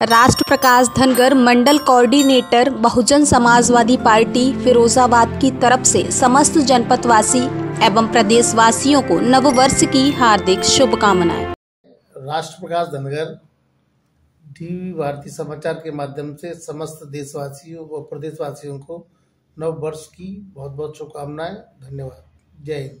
राष्ट्र प्रकाश धनगर मंडल coordinator, Bahujan Samajwadi party, Firozabad की तरफ़ से समस्त जनपदवासी एवं प्रदेशवासियों को नववर्ष की हार्दिक शुभकामनाएँ। राष्ट्र प्रकाश धनगर टीवी भारतीय समाचार के माध्यम से समस्त देशवासियों व प्रदेशवासियों को नव वर्ष की बहुत बहुत शुभकामनाएँ। धन्यवाद। जय हिंद।